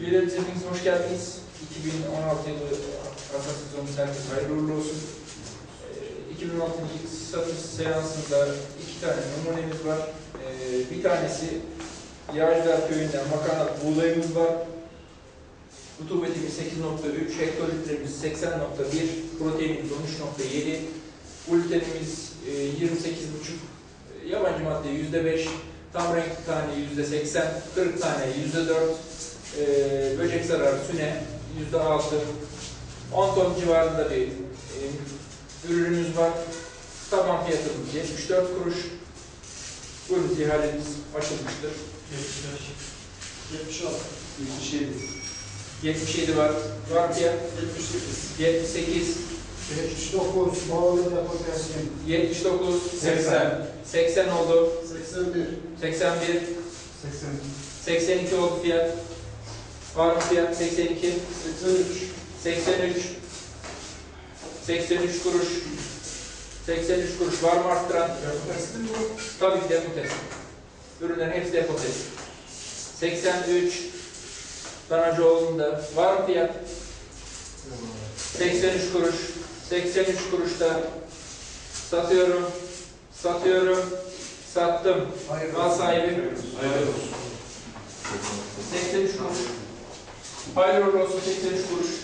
Üyelerimiz hepiniz hoş geldiniz. 2016 yılı hasat sezonu herkese hayırlı uğurlu olsun. Ee, 2016 ilk satış seansında iki tane numunemiz var. Ee, Bir tanesi Yağcılar Köyü'nden makarna buğdayımız var. Rutubetimiz 8.3, hektolitremiz 80.1, proteinimiz 13.7, glutenimiz e, 28.5, yabancı madde %5, tam renkli tane %80, kırık tane %4, e, böcek zararı süne %6, 10 ton civarında bir e, ürünümüz var. Taban fiyatımız 74 kuruş. Buyurun ihalemiz açılmıştır. 76, 77, 77 var. Var fiyat 78, 78, 79, Bağlı'da potasyum, 79, 80. 80 oldu. 81, 81, 80, 82 oldu fiyat. Var fiyat? 82, 83, 83, 83 kuruş. 83 kuruş. Var mı arttıran? Tabii ki depo test. Ürünlerin hepsi depo test. 83, Danacıoğlu'nda. Var mı fiyat? 83 kuruş. 83 kuruşta satıyorum. Satıyorum. Sattım. Hayır. Mal sahibi. Hayırlı olsun. 83 kuruş. Hayırlı uğurlu olsun 83 kuruş. Diğer numarayı da alalım.